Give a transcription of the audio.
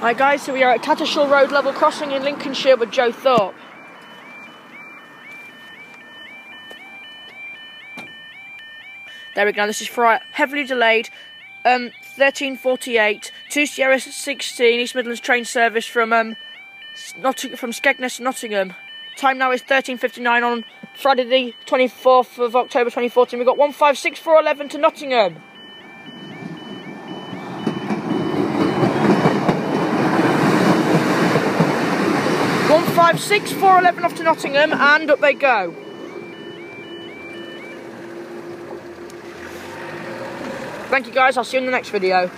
Right guys, so we are at Tattershall Road level crossing in Lincolnshire with Joe Thorpe. There we go, this is for heavily delayed um, 1348 2 Sierra 16 East Midlands train service from um, Notting from Skegness, Nottingham. Time now is 13.59 on Friday the 24th of October 2014. We've got 156411 to Nottingham. Five six four eleven off to Nottingham, and up they go. Thank you guys. I'll see you in the next video.